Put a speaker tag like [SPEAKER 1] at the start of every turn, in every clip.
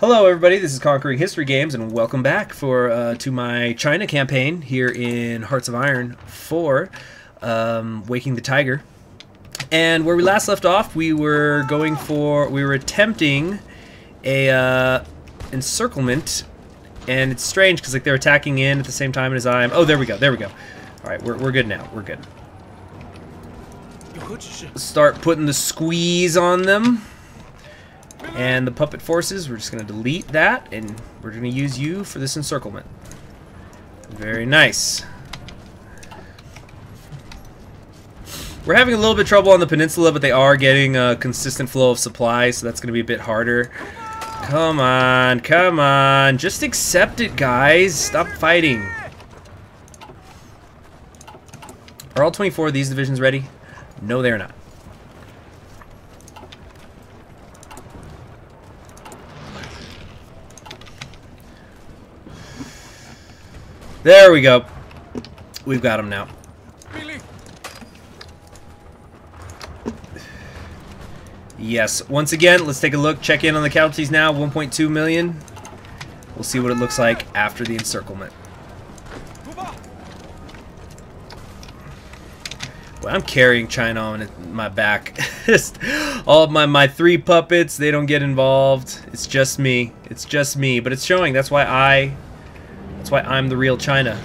[SPEAKER 1] Hello, everybody. This is Conquering History Games, and welcome back for uh, to my China campaign here in Hearts of Iron 4, um, Waking the Tiger. And where we last left off, we were going for, we were attempting a uh, encirclement, and it's strange because like they're attacking in at the same time as I'm. Oh, there we go. There we go. All right, we're we're good now. We're good. Start putting the squeeze on them. And the puppet forces, we're just going to delete that, and we're going to use you for this encirclement. Very nice. We're having a little bit of trouble on the peninsula, but they are getting a consistent flow of supplies, so that's going to be a bit harder. Come on, come on. Just accept it, guys. Stop fighting. Are all 24 of these divisions ready? No, they're not. There we go. We've got him now. Yes. Once again, let's take a look. Check in on the casualties now. 1.2 million. We'll see what it looks like after the encirclement. Well, I'm carrying China on my back. all of my, my three puppets, they don't get involved. It's just me. It's just me. But it's showing. That's why I that's why I'm the real China.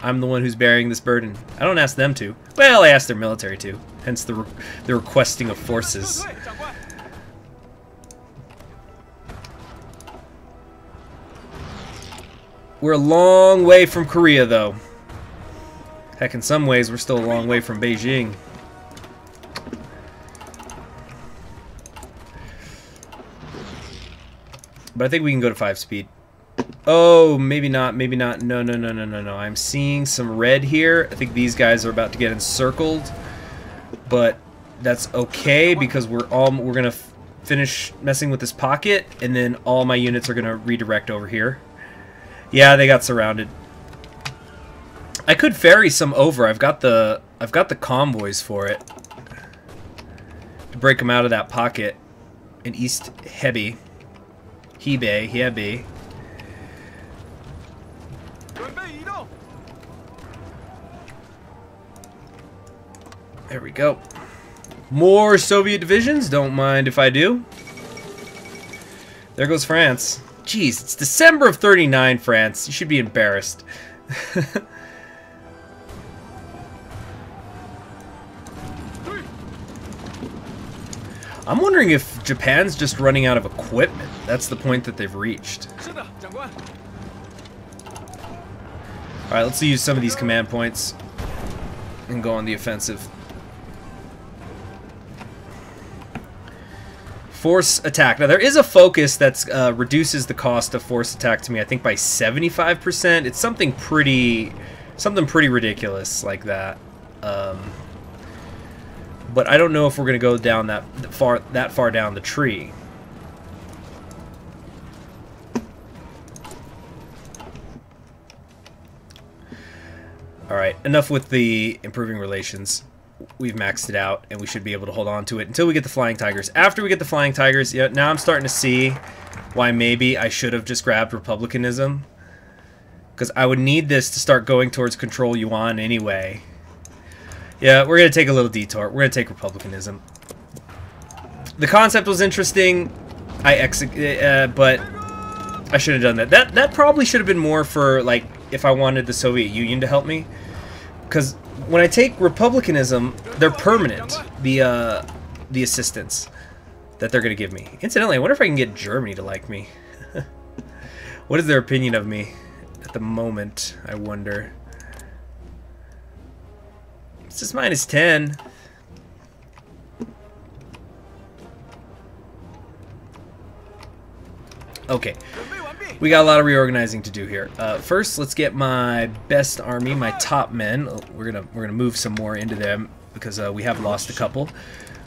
[SPEAKER 1] I'm the one who's bearing this burden. I don't ask them to. Well, I ask their military to. Hence the, re the requesting of forces. We're a long way from Korea, though. Heck, in some ways, we're still a long way from Beijing. But I think we can go to 5 speed. Oh, maybe not, maybe not. No, no, no, no, no, no. I'm seeing some red here. I think these guys are about to get encircled. But that's okay because we're all we're going to finish messing with this pocket and then all my units are going to redirect over here. Yeah, they got surrounded. I could ferry some over. I've got the I've got the convoys for it. To break them out of that pocket in East Hebei. Hebei, Hebei. There we go. More Soviet divisions. Don't mind if I do. There goes France. Jeez, it's December of 39, France. You should be embarrassed. I'm wondering if Japan's just running out of equipment. That's the point that they've reached. Alright, let's use some of these command points and go on the offensive. Force attack. Now, there is a focus that uh, reduces the cost of force attack to me, I think, by 75%. It's something pretty... Something pretty ridiculous like that. Um, but I don't know if we're to go down that far that far down the tree. All right, enough with the improving relations we've maxed it out and we should be able to hold on to it until we get the Flying Tigers. After we get the Flying Tigers, yeah, now I'm starting to see why maybe I should have just grabbed Republicanism. Because I would need this to start going towards control yuan anyway. Yeah, we're going to take a little detour. We're going to take Republicanism. The concept was interesting, I ex uh, but I should have done that. That that probably should have been more for, like, if I wanted the Soviet Union to help me. Because when I take republicanism, they're permanent. The uh, the assistance that they're gonna give me. Incidentally, I wonder if I can get Germany to like me. what is their opinion of me at the moment? I wonder. It's just minus ten. Okay. We got a lot of reorganizing to do here. Uh, first, let's get my best army, my top men. We're gonna we're gonna move some more into them because uh, we have lost a couple.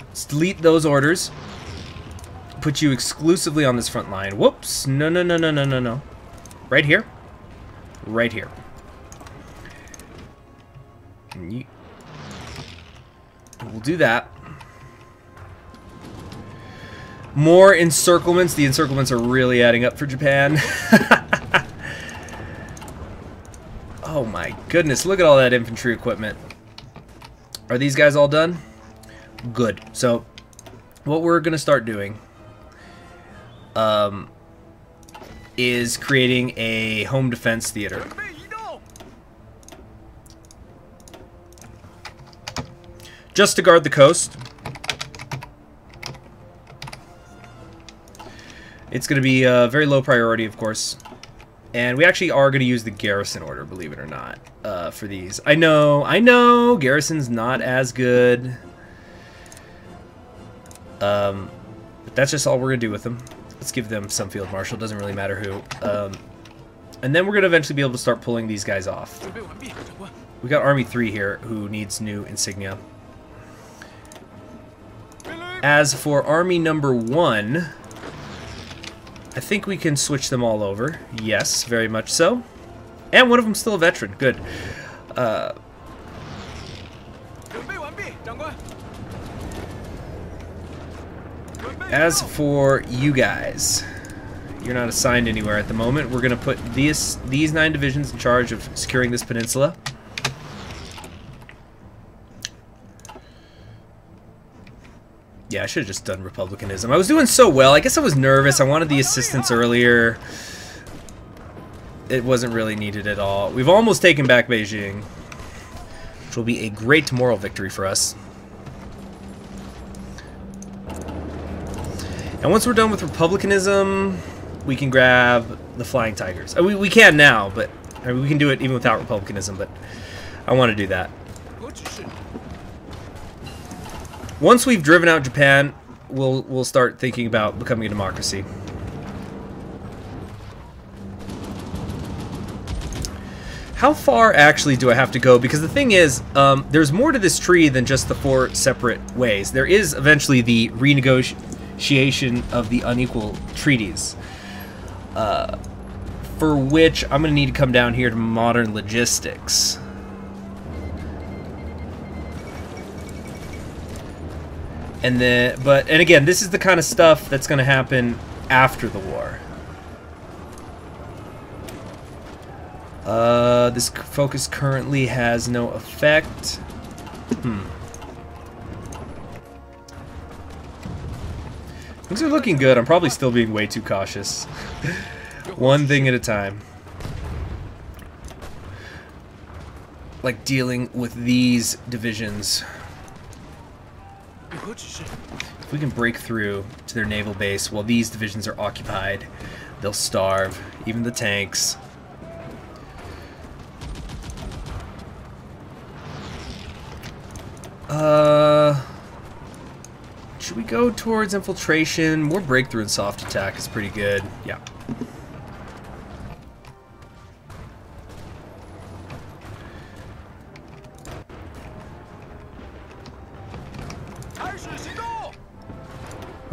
[SPEAKER 1] Let's delete those orders. Put you exclusively on this front line. Whoops! No, no, no, no, no, no, no. Right here. Right here. You... We'll do that. More encirclements. The encirclements are really adding up for Japan. oh my goodness, look at all that infantry equipment. Are these guys all done? Good. So, what we're going to start doing um, is creating a home defense theater. Just to guard the coast. It's going to be a very low priority, of course. And we actually are going to use the garrison order, believe it or not, uh, for these. I know, I know, garrison's not as good. Um, but that's just all we're going to do with them. Let's give them some field marshal, doesn't really matter who. Um, and then we're going to eventually be able to start pulling these guys off. We got Army 3 here, who needs new insignia. As for Army number 1... I think we can switch them all over. Yes, very much so. And one of them's still a veteran. Good. Uh, as for you guys, you're not assigned anywhere at the moment. We're going to put these, these nine divisions in charge of securing this peninsula. Yeah, I should have just done Republicanism. I was doing so well. I guess I was nervous. I wanted the assistance earlier. It wasn't really needed at all. We've almost taken back Beijing, which will be a great moral victory for us. And once we're done with Republicanism, we can grab the Flying Tigers. Uh, we, we can now, but I mean, we can do it even without Republicanism, but I want to do that. Once we've driven out Japan, we'll we'll start thinking about becoming a democracy. How far actually do I have to go? Because the thing is, um, there's more to this tree than just the four separate ways. There is eventually the renegotiation of the unequal treaties, uh, for which I'm going to need to come down here to modern logistics. And then, but, and again, this is the kind of stuff that's going to happen after the war. Uh, this focus currently has no effect. Hmm. Things are looking good. I'm probably still being way too cautious. One thing at a time. Like dealing with these divisions. If we can break through to their naval base while these divisions are occupied, they'll starve, even the tanks. Uh, should we go towards infiltration? More breakthrough and soft attack is pretty good. Yeah.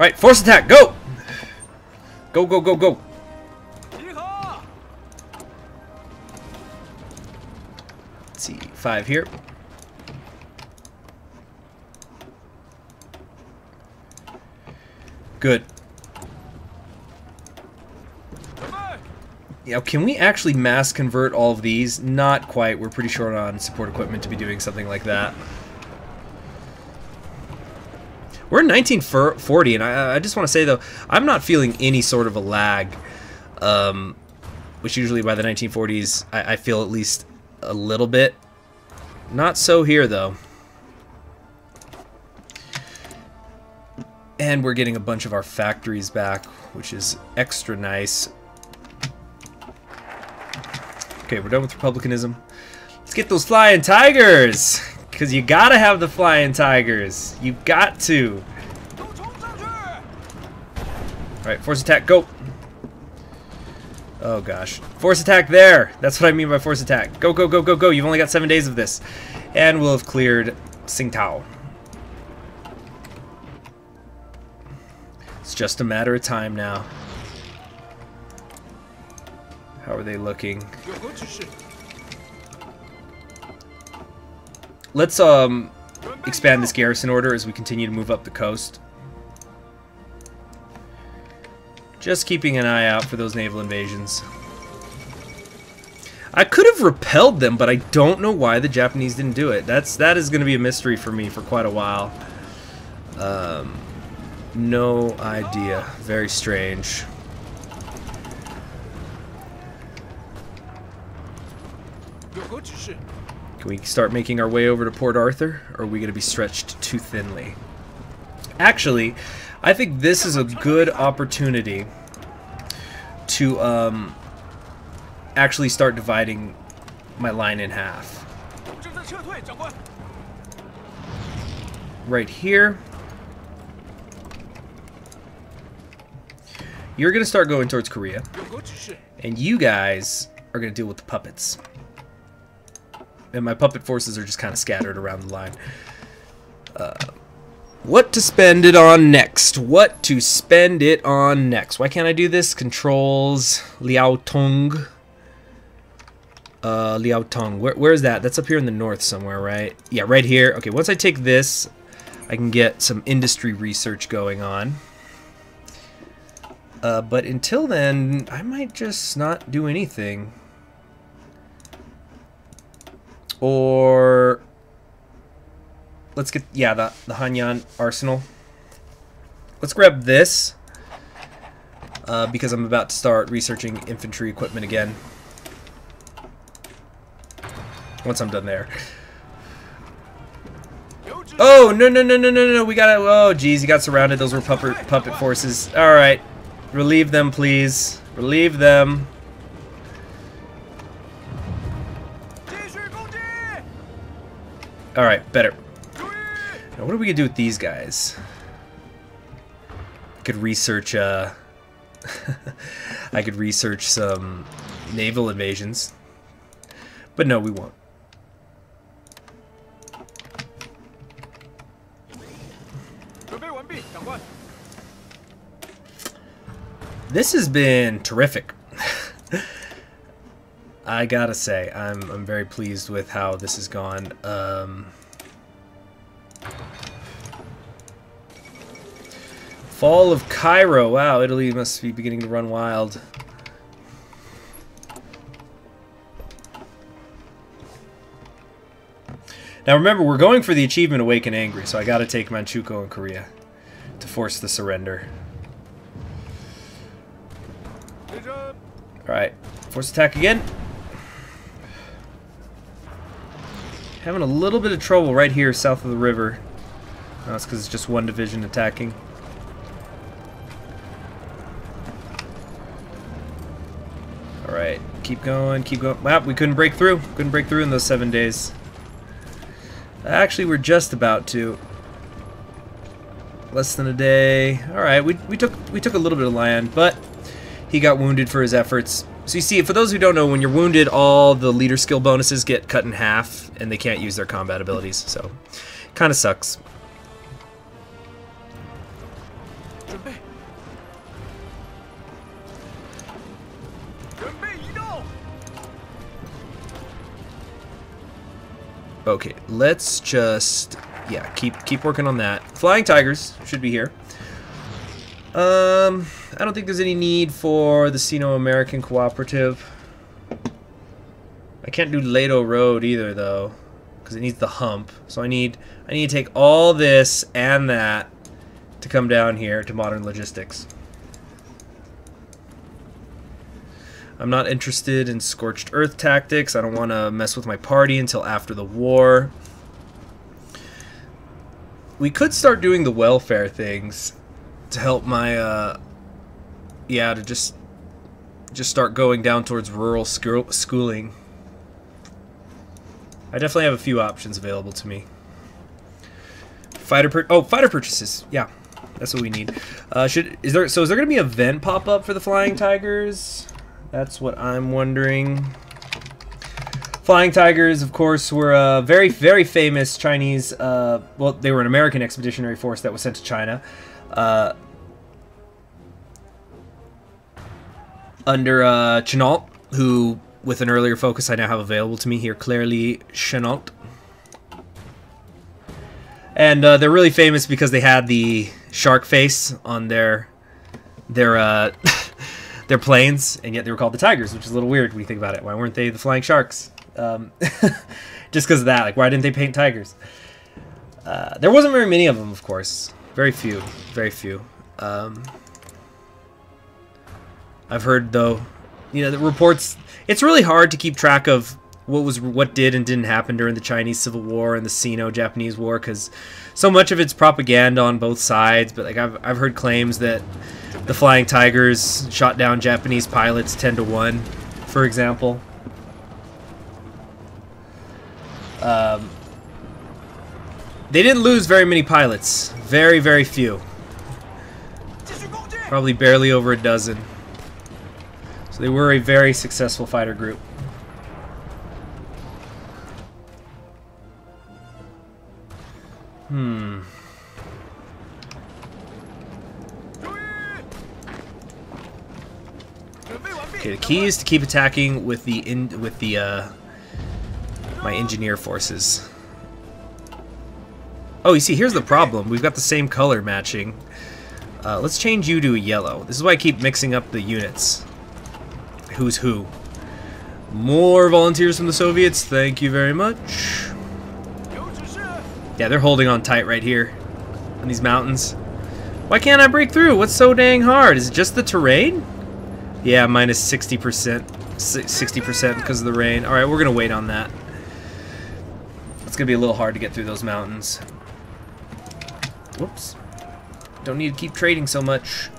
[SPEAKER 1] Alright, force attack, go! Go, go, go, go! Let's see, five here. Good. Now, can we actually mass convert all of these? Not quite. We're pretty short on support equipment to be doing something like that. We're in 1940, and I, I just want to say, though, I'm not feeling any sort of a lag, um, which usually by the 1940s, I, I feel at least a little bit. Not so here, though. And we're getting a bunch of our factories back, which is extra nice. Okay, we're done with republicanism. Let's get those flying tigers! Because you gotta have the flying tigers. You got to. Alright, force attack, go. Oh gosh. Force attack there! That's what I mean by force attack. Go, go, go, go, go. You've only got seven days of this. And we'll have cleared Tsingtao. It's just a matter of time now. How are they looking? Let's um expand this garrison order as we continue to move up the coast. Just keeping an eye out for those naval invasions. I could have repelled them, but I don't know why the Japanese didn't do it. That's that is going to be a mystery for me for quite a while. Um, no idea. Very strange. Can we start making our way over to Port Arthur, or are we going to be stretched too thinly? Actually, I think this is a good opportunity to um, actually start dividing my line in half. Right here. You're going to start going towards Korea. And you guys are going to deal with the puppets. And my puppet forces are just kind of scattered around the line. Uh, what to spend it on next? What to spend it on next? Why can't I do this? Controls, Liao Tong. Uh, Liao Tong. Where, where is that? That's up here in the north somewhere, right? Yeah, right here. Okay, once I take this, I can get some industry research going on. Uh, but until then, I might just not do anything. Or let's get yeah the the Hanyang arsenal. Let's grab this uh, because I'm about to start researching infantry equipment again. Once I'm done there. Oh no no no no no no! We got to Oh geez, he got surrounded. Those were puppet puppet forces. All right, relieve them, please. Relieve them. Alright, better. Now, what are we to do with these guys? I could research, uh... I could research some naval invasions. But no, we won't. This has been terrific. I gotta say, I'm, I'm very pleased with how this has gone. Um, Fall of Cairo. Wow, Italy must be beginning to run wild. Now remember, we're going for the achievement Awaken Angry, so I gotta take Manchukuo and Korea to force the surrender. Alright, force attack again. Having a little bit of trouble right here south of the river. That's because it's just one division attacking. Alright, keep going, keep going. Wow, we couldn't break through. Couldn't break through in those seven days. Actually, we're just about to. Less than a day. Alright, we, we took we took a little bit of land, but he got wounded for his efforts. So you see, for those who don't know, when you're wounded, all the leader skill bonuses get cut in half, and they can't use their combat abilities, so kind of sucks. Okay, let's just yeah keep keep working on that. Flying Tigers should be here. Um, I don't think there's any need for the Sino-American Cooperative. I can't do Ledo Road either, though, because it needs the hump. So I need I need to take all this and that to come down here to Modern Logistics. I'm not interested in Scorched Earth tactics. I don't want to mess with my party until after the war. We could start doing the welfare things to help my, uh, yeah, to just, just start going down towards rural schooling. I definitely have a few options available to me. Fighter oh fighter purchases, yeah, that's what we need. Uh, should is there so is there gonna be a vent pop up for the Flying Tigers? That's what I'm wondering. Flying Tigers, of course, were a very, very famous Chinese, uh, well, they were an American expeditionary force that was sent to China. Uh, under uh, Chennault, who, with an earlier focus I now have available to me here, clearly Chennault. And uh, they're really famous because they had the shark face on their their uh, their planes, and yet they were called the Tigers, which is a little weird when you think about it. Why weren't they the Flying Sharks? Um, just because of that, like why didn't they paint tigers? Uh, there wasn't very many of them, of course. Very few, very few. Um, I've heard though, you know, the reports. It's really hard to keep track of what was what did and didn't happen during the Chinese Civil War and the Sino-Japanese War because so much of it's propaganda on both sides. But like I've I've heard claims that the Flying Tigers shot down Japanese pilots ten to one, for example. Um, they didn't lose very many pilots. Very, very few. Probably barely over a dozen. They were a very successful fighter group. Hmm. Okay, the key is to keep attacking with the in with the uh, my engineer forces. Oh, you see, here's the problem. We've got the same color matching. Uh, let's change you to a yellow. This is why I keep mixing up the units. Who's who? More volunteers from the Soviets. Thank you very much. Yeah, they're holding on tight right here. On these mountains. Why can't I break through? What's so dang hard? Is it just the terrain? Yeah, minus 60%. 60% because of the rain. Alright, we're going to wait on that. It's going to be a little hard to get through those mountains. Whoops. Don't need to keep trading so much.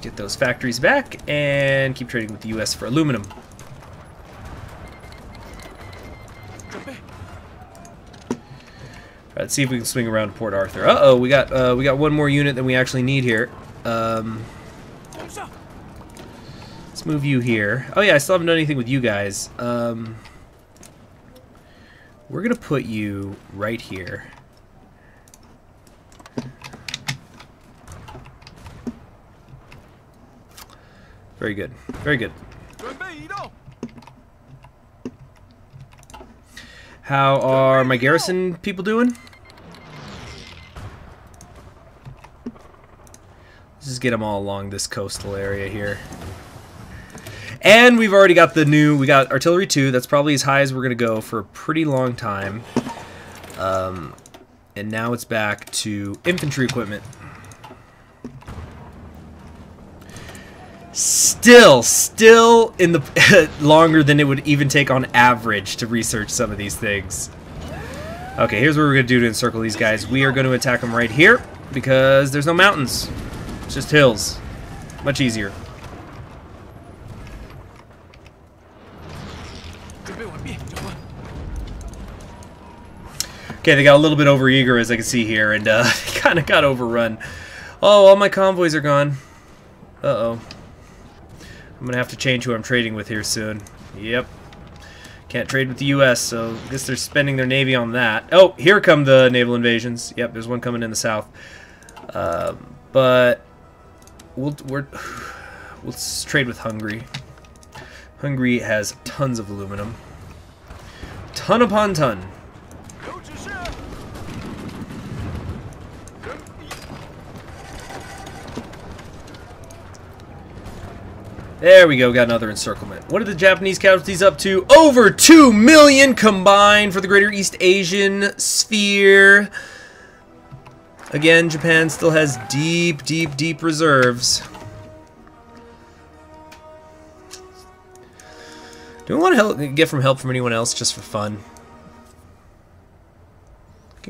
[SPEAKER 1] Get those factories back and keep trading with the U.S. for aluminum. let's see if we can swing around to Port Arthur. Uh-oh, we got uh, we got one more unit than we actually need here. Um, let's move you here. Oh yeah, I still haven't done anything with you guys. Um, we're gonna put you right here. Very good. Very good. How are my garrison people doing? Let's just get them all along this coastal area here. And we've already got the new, we got artillery 2. That's probably as high as we're going to go for a pretty long time. Um, and now it's back to infantry equipment. Still, still in the longer than it would even take on average to research some of these things. Okay, here's what we're going to do to encircle these guys. We are going to attack them right here because there's no mountains. It's just hills. Much easier. Okay, they got a little bit over-eager, as I can see here, and uh, kind of got overrun. Oh, all my convoys are gone. Uh-oh. I'm going to have to change who I'm trading with here soon. Yep. Can't trade with the U.S., so I guess they're spending their navy on that. Oh, here come the naval invasions. Yep, there's one coming in the south. Uh, but we'll we're, we'll trade with Hungary. Hungary has tons of aluminum. Ton upon ton. There we go, got another encirclement. What are the Japanese casualties up to? Over 2 million combined for the Greater East Asian sphere. Again, Japan still has deep, deep, deep reserves. Do we want to help, get from help from anyone else just for fun?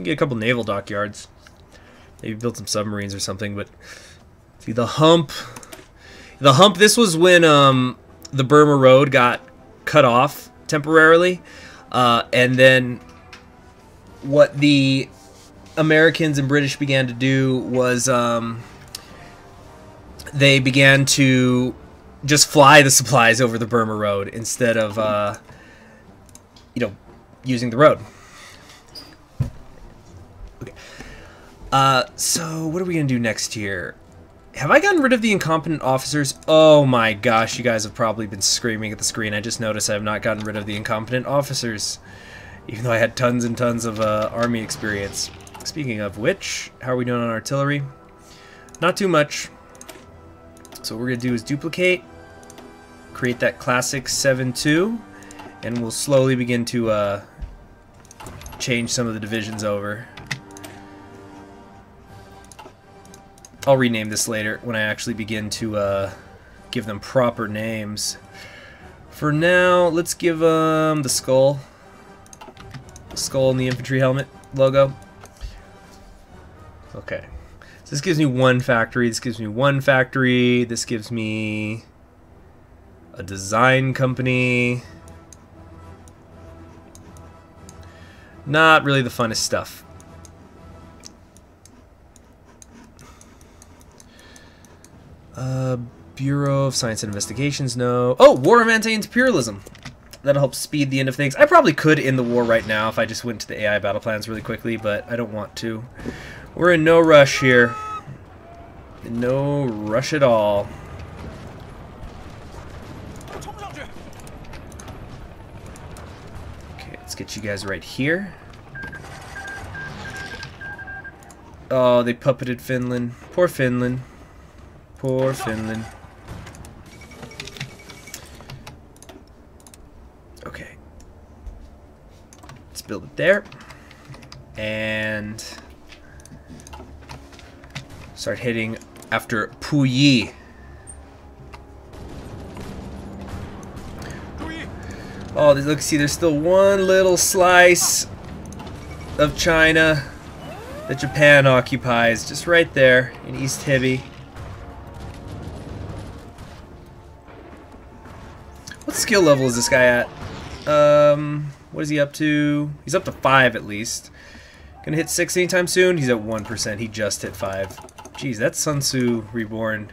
[SPEAKER 1] can get a couple naval dockyards. Maybe build some submarines or something, but see the hump the hump, this was when um, the Burma Road got cut off temporarily. Uh, and then what the Americans and British began to do was um, they began to just fly the supplies over the Burma Road instead of, uh, you know, using the road. Okay. Uh, so what are we going to do next here? Have I gotten rid of the incompetent officers? Oh my gosh, you guys have probably been screaming at the screen. I just noticed I have not gotten rid of the incompetent officers. Even though I had tons and tons of uh, army experience. Speaking of which, how are we doing on artillery? Not too much. So what we're going to do is duplicate, create that classic 7-2, and we'll slowly begin to uh, change some of the divisions over. I'll rename this later when I actually begin to uh, give them proper names. For now, let's give them um, the skull. skull and the infantry helmet logo. Okay. So this gives me one factory, this gives me one factory, this gives me a design company. Not really the funnest stuff. Uh, Bureau of Science and Investigations, no. Oh, War of Anti-Imperialism. That'll help speed the end of things. I probably could end the war right now if I just went to the AI battle plans really quickly, but I don't want to. We're in no rush here. No rush at all. Okay, let's get you guys right here. Oh, they puppeted Finland. Poor Finland. Poor Finland. Okay. Let's build it there. And start hitting after Puyi. Oh, look, see, there's still one little slice of China that Japan occupies, just right there in East Hebei. Skill level is this guy at? Um, what is he up to? He's up to 5 at least. Gonna hit 6 anytime soon? He's at 1%. He just hit 5. Jeez, that Sun Tzu Reborn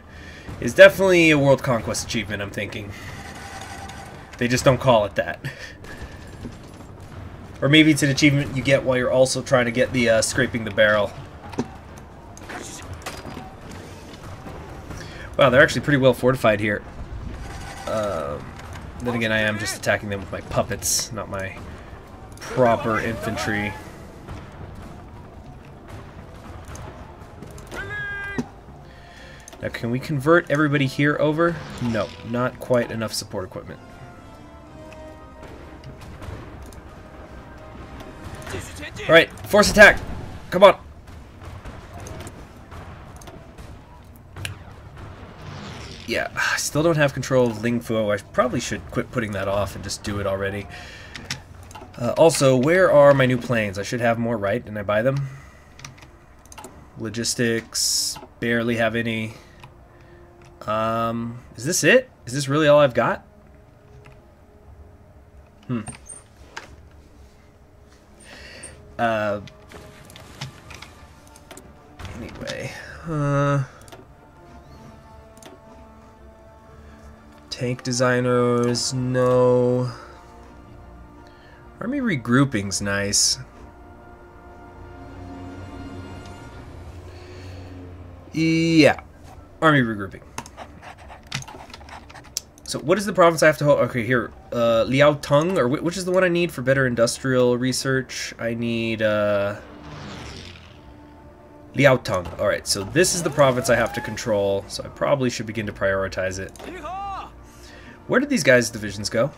[SPEAKER 1] is definitely a World Conquest achievement, I'm thinking. They just don't call it that. Or maybe it's an achievement you get while you're also trying to get the uh, scraping the barrel. Wow, they're actually pretty well fortified here. Um, then again, I am just attacking them with my puppets, not my proper infantry. Now, can we convert everybody here over? No, not quite enough support equipment. Alright, force attack! Come on! Yeah, I still don't have control of Ling Fu. I probably should quit putting that off and just do it already. Uh, also, where are my new planes? I should have more, right? Didn't I buy them? Logistics, barely have any. Um, is this it? Is this really all I've got? Hmm. Uh, anyway, uh, tank designers, no. Army regrouping's nice. Yeah, army regrouping. So what is the province I have to hold? Okay, here, uh, Liao Tung, or which is the one I need for better industrial research? I need, uh, Liao Tung. Alright, so this is the province I have to control, so I probably should begin to prioritize it. Where did these guys' divisions go?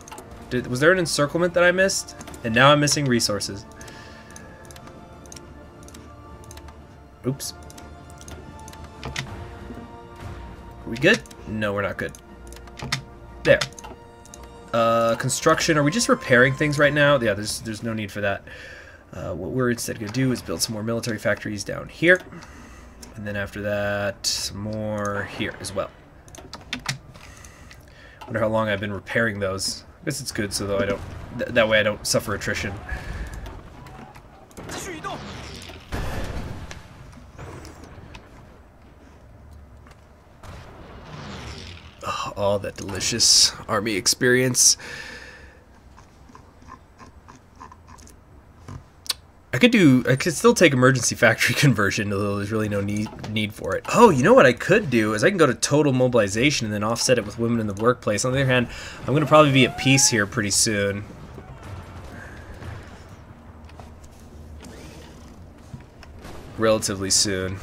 [SPEAKER 1] Did, was there an encirclement that I missed? And now I'm missing resources. Oops. Are we good? No, we're not good. There. Uh, construction. Are we just repairing things right now? Yeah, there's there's no need for that. Uh, what we're instead going to do is build some more military factories down here. And then after that, some more here as well. Wonder how long I've been repairing those. I guess it's good so though I don't th that way I don't suffer attrition. all that delicious army experience. Could do, I could still take emergency factory conversion, although there's really no need need for it. Oh, you know what I could do is I can go to total mobilization and then offset it with women in the workplace. On the other hand, I'm going to probably be at peace here pretty soon. Relatively soon.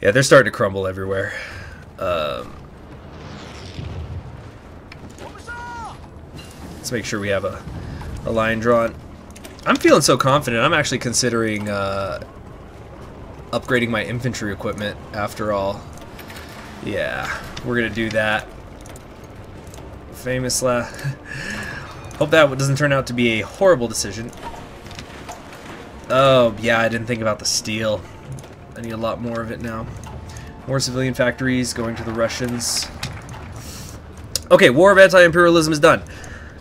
[SPEAKER 1] Yeah, they're starting to crumble everywhere. Um, let's make sure we have a, a line drawn. I'm feeling so confident. I'm actually considering uh, upgrading my infantry equipment after all. Yeah, we're going to do that. Famous la Hope that doesn't turn out to be a horrible decision. Oh, yeah, I didn't think about the steel. I need a lot more of it now. More civilian factories going to the Russians. Okay, War of Anti-Imperialism is done.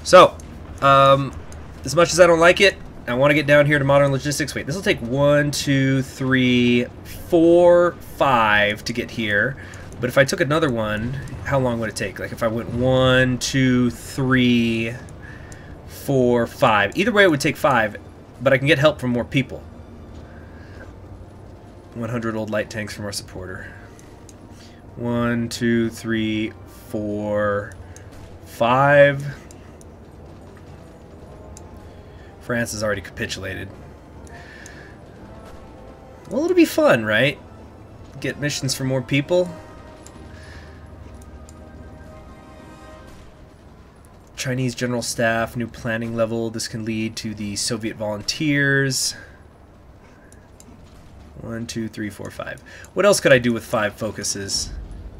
[SPEAKER 1] So, um, as much as I don't like it, I want to get down here to modern logistics. Wait, this will take one, two, three, four, five to get here. But if I took another one, how long would it take? Like if I went one, two, three, four, five. Either way, it would take five, but I can get help from more people. 100 old light tanks from our supporter. One, two, three, four, five. France has already capitulated. Well, it'll be fun, right? Get missions for more people. Chinese general staff, new planning level. This can lead to the Soviet volunteers. One, two, three, four, five. What else could I do with five focuses?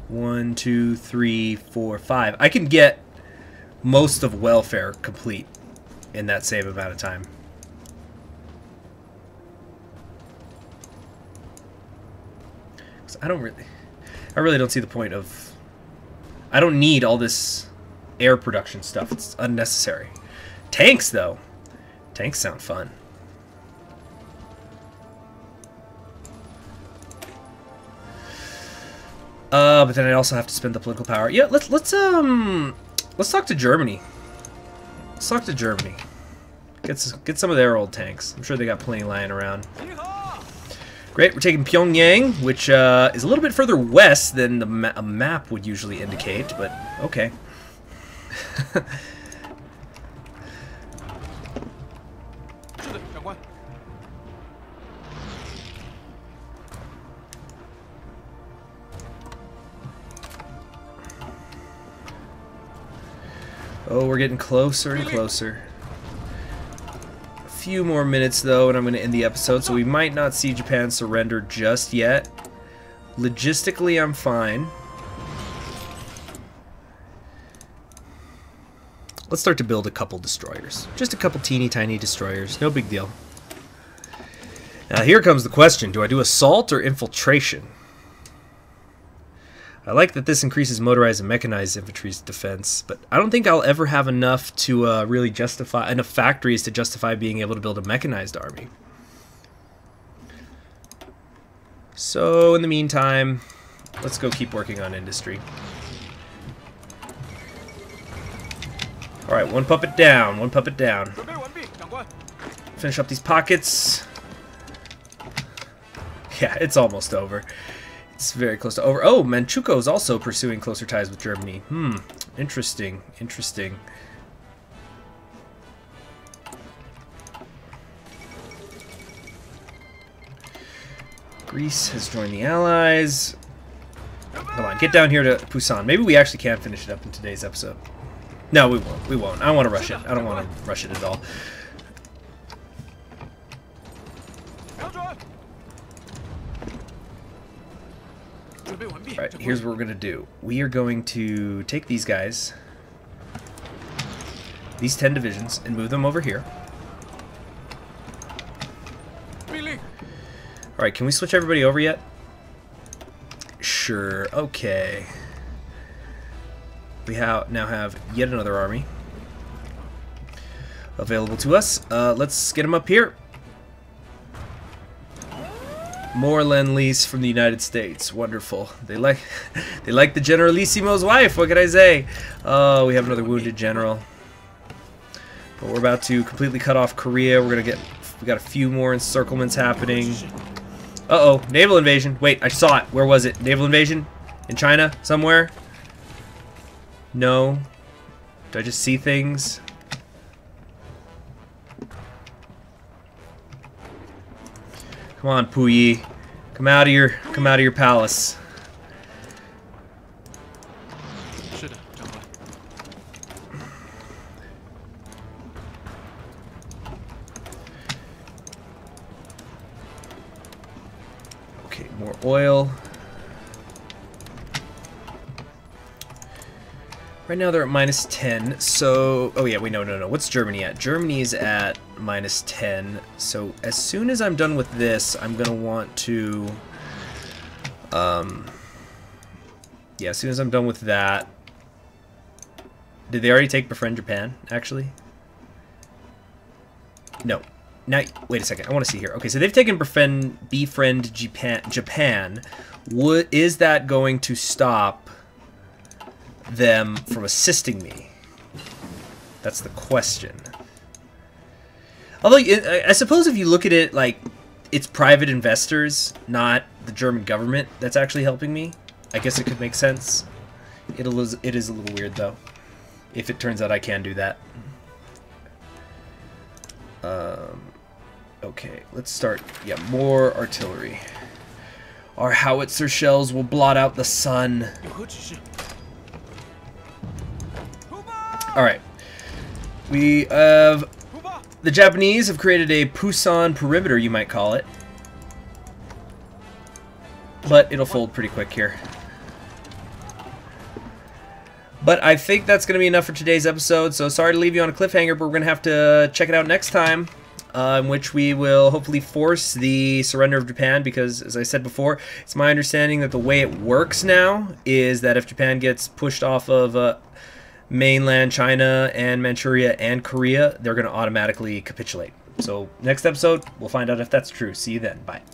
[SPEAKER 1] One, two, three, four, five. I can get most of welfare complete in that same amount of time. I don't really, I really don't see the point of, I don't need all this air production stuff. It's unnecessary. Tanks, though. Tanks sound fun. Uh, but then I also have to spend the political power. Yeah, let's let's um let's talk to Germany. Let's talk to Germany. Get get some of their old tanks. I'm sure they got plenty lying around. Great, we're taking Pyongyang, which uh, is a little bit further west than the ma a map would usually indicate, but okay. oh, we're getting closer and closer. A few more minutes though, and I'm going to end the episode, so we might not see Japan surrender just yet. Logistically, I'm fine. Let's start to build a couple destroyers. Just a couple teeny tiny destroyers. No big deal. Now here comes the question. Do I do assault or infiltration? I like that this increases motorized and mechanized infantry's defense, but I don't think I'll ever have enough to uh, really justify, enough factories to justify being able to build a mechanized army. So in the meantime, let's go keep working on industry. Alright, one puppet down, one puppet down. Finish up these pockets. Yeah, it's almost over. It's very close to over. Oh, Manchukuo is also pursuing closer ties with Germany. Hmm, interesting, interesting. Greece has joined the Allies. Come on, get down here to Pusan. Maybe we actually can finish it up in today's episode. No, we won't. We won't. I want to rush it. I don't want to rush it at all. Alright, here's what we're going to do. We are going to take these guys, these 10 divisions, and move them over here. Alright, can we switch everybody over yet? Sure, okay we now have yet another army available to us. Uh, let's get them up here. More Lend-Lease from the United States. Wonderful. They like they like the Generalissimo's wife. What can I say? Oh, we have another wounded general. But we're about to completely cut off Korea. We're gonna get we got a few more encirclements happening. Uh-oh, naval invasion. Wait, I saw it. Where was it? Naval invasion? In China? Somewhere? No? Do I just see things? Come on, Puyi. Come out of your come out of your palace. Okay, more oil. Right now they're at minus 10, so... Oh yeah, wait, no, no, no. What's Germany at? Germany's at minus 10, so as soon as I'm done with this, I'm going to want to... Um... Yeah, as soon as I'm done with that... Did they already take Befriend Japan, actually? No. Now, wait a second. I want to see here. Okay, so they've taken befriend, befriend Japan. Japan. What is that going to stop them from assisting me? That's the question. Although, I suppose if you look at it like it's private investors, not the German government, that's actually helping me. I guess it could make sense. It is, it is a little weird though, if it turns out I can do that. Um, okay, let's start. Yeah, more artillery. Our howitzer shells will blot out the sun. Alright. We have... The Japanese have created a Pusan perimeter, you might call it. But it'll fold pretty quick here. But I think that's going to be enough for today's episode, so sorry to leave you on a cliffhanger, but we're going to have to check it out next time, uh, in which we will hopefully force the surrender of Japan, because, as I said before, it's my understanding that the way it works now is that if Japan gets pushed off of uh, mainland China and Manchuria and Korea, they're going to automatically capitulate. So, next episode, we'll find out if that's true. See you then. Bye.